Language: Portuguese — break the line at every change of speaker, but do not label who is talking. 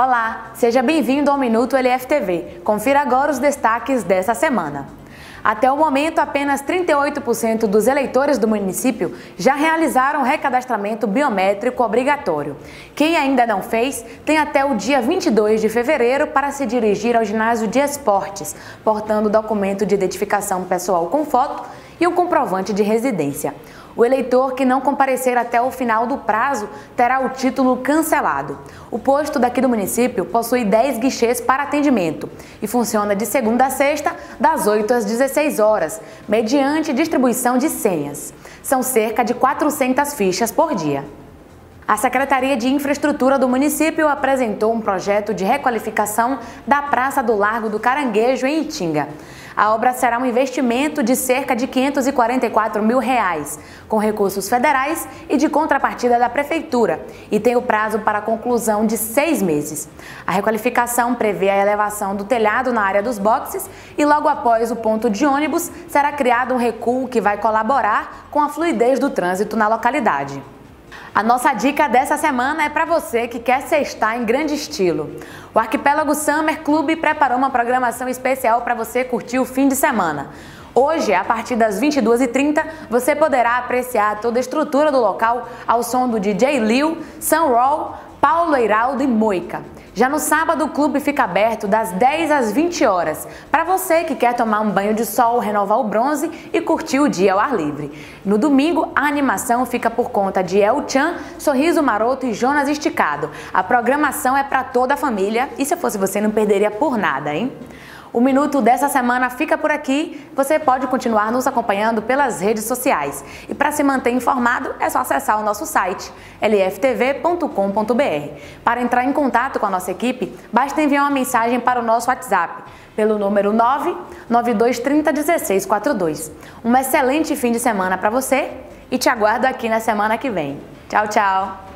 Olá, seja bem-vindo ao Minuto LFTV. Confira agora os destaques dessa semana. Até o momento, apenas 38% dos eleitores do município já realizaram recadastramento biométrico obrigatório. Quem ainda não fez, tem até o dia 22 de fevereiro para se dirigir ao ginásio de esportes, portando documento de identificação pessoal com foto e um comprovante de residência. O eleitor que não comparecer até o final do prazo terá o título cancelado. O posto daqui do município possui 10 guichês para atendimento e funciona de segunda a sexta, das 8 às 16 horas, mediante distribuição de senhas. São cerca de 400 fichas por dia. A Secretaria de Infraestrutura do município apresentou um projeto de requalificação da Praça do Largo do Caranguejo, em Itinga. A obra será um investimento de cerca de 544 mil reais, com recursos federais e de contrapartida da Prefeitura, e tem o prazo para conclusão de seis meses. A requalificação prevê a elevação do telhado na área dos boxes e, logo após o ponto de ônibus, será criado um recuo que vai colaborar com a fluidez do trânsito na localidade. A nossa dica dessa semana é para você que quer sextar em grande estilo. O Arquipélago Summer Club preparou uma programação especial para você curtir o fim de semana. Hoje, a partir das 22h30, você poderá apreciar toda a estrutura do local ao som do DJ Liu, Sam Roll, Paulo Eiraldo e Moica. Já no sábado, o clube fica aberto das 10 às 20 horas, para você que quer tomar um banho de sol, renovar o bronze e curtir o dia ao ar livre. No domingo, a animação fica por conta de El Chan, Sorriso Maroto e Jonas Esticado. A programação é para toda a família e se fosse você não perderia por nada, hein? O minuto dessa semana fica por aqui. Você pode continuar nos acompanhando pelas redes sociais. E para se manter informado, é só acessar o nosso site lftv.com.br. Para entrar em contato com a nossa equipe, basta enviar uma mensagem para o nosso WhatsApp pelo número 99230 1642. Um excelente fim de semana para você e te aguardo aqui na semana que vem. Tchau, tchau!